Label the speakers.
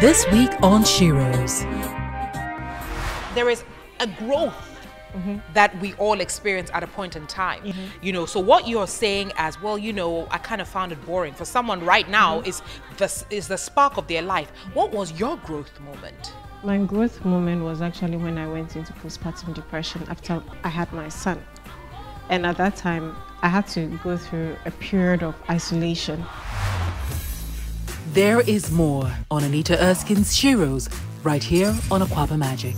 Speaker 1: This week on Sheroes.
Speaker 2: There is a growth Mm-hmm. that we all experience at a point in time. Mm-hmm. You know, so what you're saying as well, you know, I kind of found it boring. For someone right now mm-hmm. is the is the spark of their life. What was your growth moment?
Speaker 3: My growth moment was actually when I went into postpartum depression after I had my son. And at that time, I had to go through a period of isolation.
Speaker 1: There is more on Anita Erskine's Sheroes right here on Akwaaba Magic.